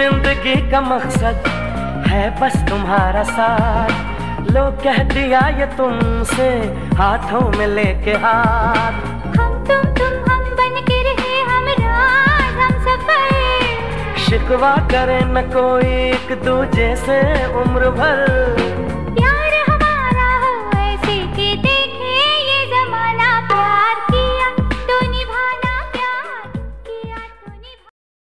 ज़िंदगी का मकसद है बस तुम्हारा साथ। लो कह दिया ये तुमसे हाथों में लेके हाथ। हम तुम तुम हम बन के रहे हम राज हम सफ़र। शिकवा करे न कोई एक दूजे से उम्र भर।